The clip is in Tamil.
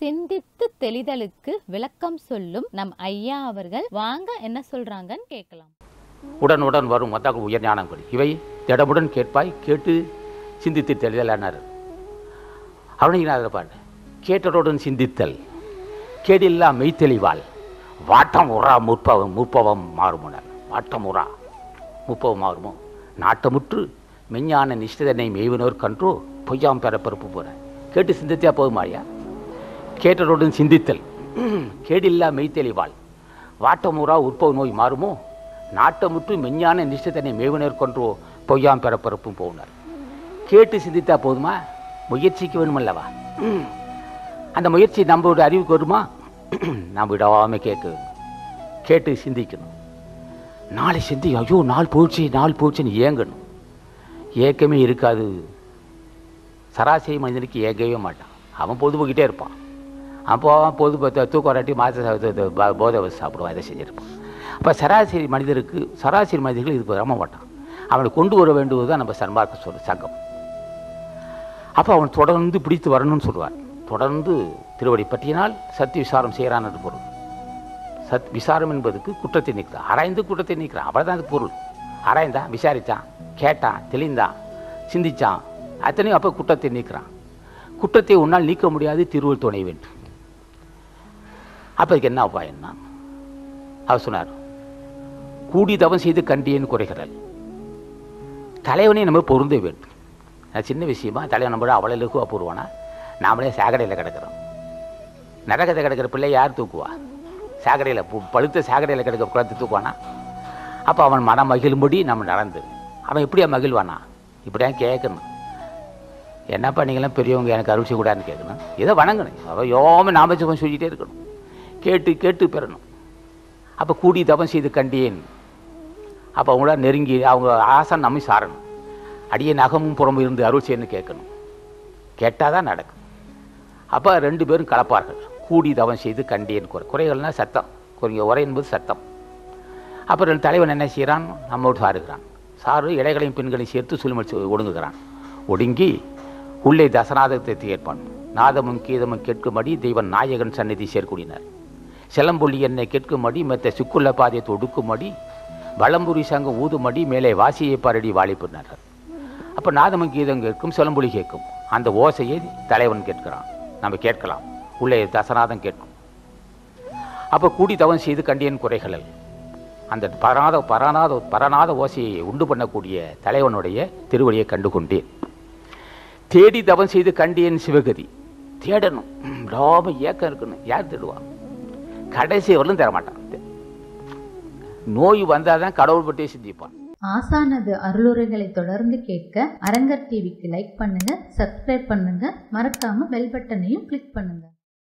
சிந்தித்து தெளிதலுக்கு விளக்கம் சொல்லும் நம் ஐயா அவர்கள். வாங்க என்ன சொல்றாங்கன்னு கேட்கலாம். உடனுடன் வரும் மொத்த உயர் ஞானங்கள் இவை திடமுடன் கேட்பாய் கேட்டு சிந்தித்து தெளிதலானார். அருணகிரிநாதர் பாட்டு கேட்டதுடன் சிந்தித்தல். கேடில்லா மெய்த்தெளிவாள் வாட்டம் உறா முற்பவம் முற்பவம் மாறுமுனர் வாட்டம் உறா முற்பவம் மாறுமோ? நாட்டமுற்று மெஞ்ஞான நிஷ்டதனை மெய்வினோர் கன்றோ பொய்யாம் பெற பிறப்பு போற கேட்டு சிந்தித்தா போதுமாயா கேட்டருடன் சிந்தித்தல். கேடில்லா மெய்த்தெளிவாள் வாட்டமுறா உற்பவ நோய் மாறுமோ? நாட்டமுற்று மெஞ்ஞான நிஷ்டத்தனை மேவினர் கொன்றோ? பொய்யாம் பெற போனார் கேட்டு சிந்தித்தா போதுமா? முயற்சிக்கு வேணுமல்லவா? அந்த முயற்சி நம்மளோட அறிவுக்கு வருமா? நாம் விடாமல் கேட்க கேட்டு சிந்திக்கணும். நாளை சிந்தி ஐயோ நாள் போச்சு நாள் போச்சுன்னு ஏங்கணும். ஏக்கமே இருக்காது. சராசரி மனிதனுக்கு ஏங்கவே மாட்டான். அவன் பொதுபோக்கிட்டே இருப்பான். அப்போ பொது பத்த- தூக்கம் வராட்டி மாத போதை வச்சு சாப்பிடுவான் இதை செஞ்சுருப்போம் அப்போ சராசரி மனிதருக்கு சராசரி மனிதர்கள் இது வர மாட்டான். அவனை கொண்டு வர வேண்டுவது தான் நம்ம சன்மார்க்க சொல் சங்கம். அப்போ அவன் தொடர்ந்து பிடித்து வரணும்னு சொல்லுவார் தொடர்ந்து திருவடி பற்றினால் சத்திய விசாரம் செய்கிறான் என்று பொருள். சத் விசாரம் என்பதுக்கு குற்றத்தை நீக்கிறான். ஆராய்ந்து குற்றத்தை நீக்கிறான். அவ்வளோதான் தான் அது பொருள். ஆராய்ந்தான் விசாரித்தான் கேட்டான் தெளிந்தான் சிந்திச்சான். அத்தனையும் அப்போ குற்றத்தை நீக்கிறான். குற்றத்தை உன்னால் நீக்க முடியாது திருவள் துணை வேண்டும் அப்போ இதுக்கு என்ன உபாயம்னா? அவர் சொன்னார் கூடி தவம் செய்து கண்டியன் குறைகிறாள் தலைவனை நம்ம பொருந்த வேண்டும். சின்ன விஷயமா தலைவன் நம்ம அவ்வளோ லகுவாக போடுவானா? நாமளே சாக்கடையில் கிடக்கிறோம். நரகத்தை கிடக்கிற பிள்ளை யார் தூக்குவா? சாக்கடையில் பழுத்த சாக்கடையில் கிடக்கிற குளத்தை தூக்குவானா? அப்போ அவன் மனம் மகிழும்படி நம்ம நடந்து அவன் எப்படியா மகிழ்வானா? இப்படியா கேட்கணும். என்னப்பா நீங்களாம் பெரியவங்க எனக்கு அருள் செய்யக்கூடாதுன்னு கேட்கணும். ஏதோ வணங்கணும். அவன் யோம நாமஜபம் சொல்லிகிட்டே இருக்கணும். கேட்டு கேட்டு பெறணும். அப்போ கூடி தவம் செய்து கண்டேன். அப்போ அவங்கள நெருங்கி அவங்க ஆசை நம்மை சாரணும். அடியே நகமும் புறமும் இருந்து அருள் செய்யணும்னு கேட்கணும். கேட்டால் தான் நடக்கும். அப்போ ரெண்டு பேரும் கலப்பார்கள். கூடி தவம் செய்து கண்டேன். குறை குறைகள்னா சத்தம். குறைங்க உரை என்பது சத்தம். அப்போ ரெண்டு தலைவன் என்ன செய்கிறான் நம்மோடு சாருகிறான். சாரு இடைகளையும் பெண்களையும் சேர்த்து சுழிமடிச்சு ஒடுங்குகிறான். ஒடுங்கி உள்ளே தசநாதத்தை ஏற்பான் நாதமும் கீதமும் கேட்கும்படி தெய்வன் நாயகன் சந்நிதி சேர்க்குடினார் செலம்பொல்லி என்னை கேட்கும்படி மெத்த சுக்குள்ள பாதையத்தை ஒடுக்கும்படி வளம்புரி சங்கம் ஊதுமடி மேலே வாசியை பாரடி வாழிப்பினார் அப்போ நாதமன் கீதம் கேட்கும் சிலம்பொலி கேட்கும். அந்த ஓசையை தலைவன் கேட்கிறான். நம்ம கேட்கலாம். உள்ளே தசநாதம் கேட்கும். அப்போ கூடி தவம் செய்து கண்டியன் குறைகளல். அந்த பராத பரநாத பரநாத ஓசையை உண்டு பண்ணக்கூடிய தலைவனுடைய திருவடியை கண்டு கொண்டேன் தேடி தவம் செய்து கண்டியன் சிவகதி. தேடணும். ரொம்ப ஏக்கம் இருக்கணும் யார் தேடுவான் கடைசி வரலும் தரமாட்டான். நோய் வந்தால் தான் கடவுள் பற்றியே சிந்திப்பான். ஆசானது அருளுரைகளை தொடர்ந்து கேட்க அரங்கர் டிவிக்கு லைக் பண்ணுங்க சப்ஸ்கிரைப் பண்ணுங்க. மறக்காம பெல் பட்டனையும் கிளிக் பண்ணுங்க.